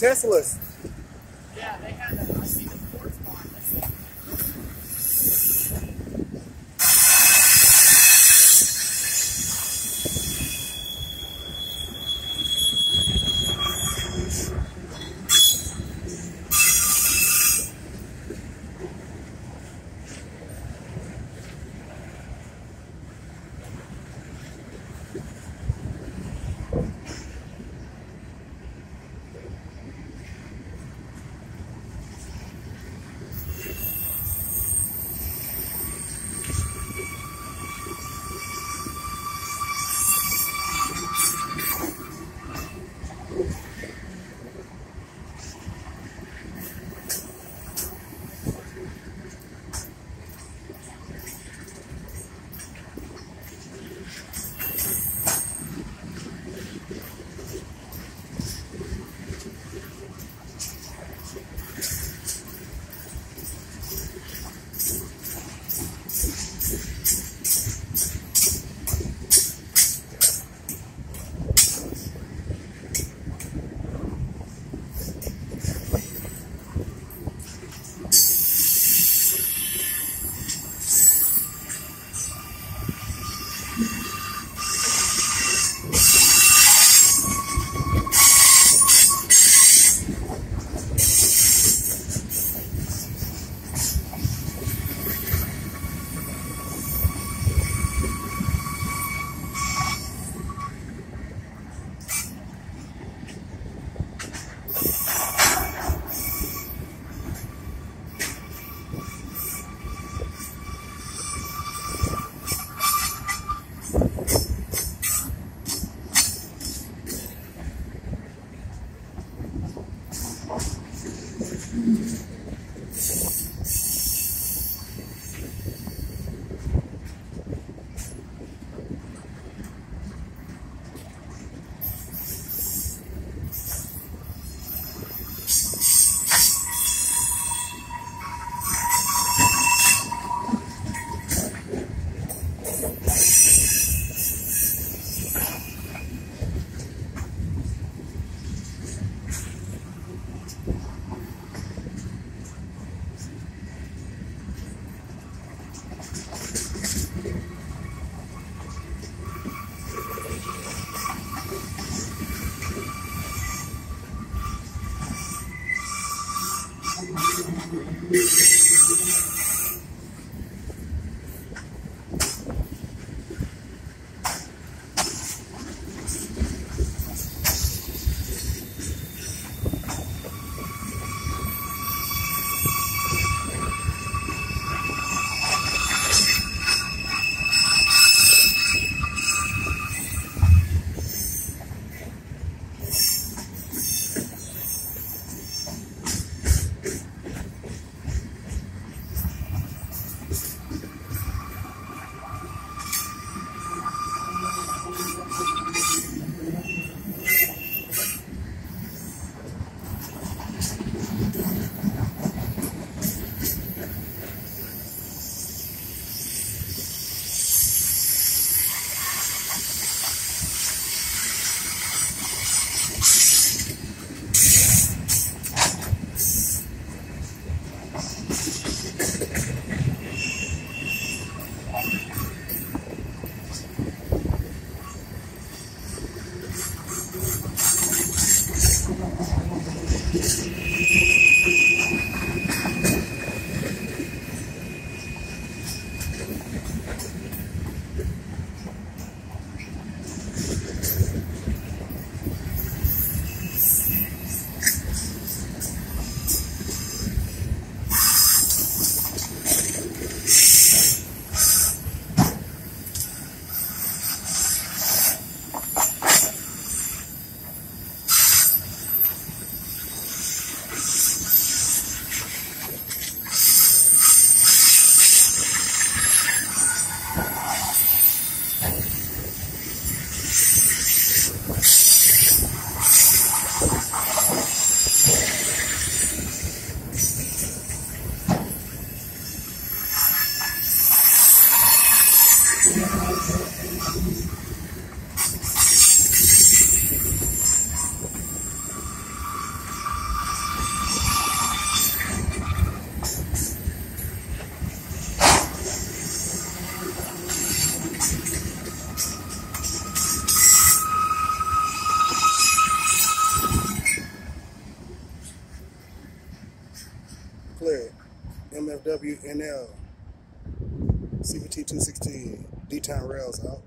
Teslas. Flag, MFWNL, CBT 216 D-Time Rails out.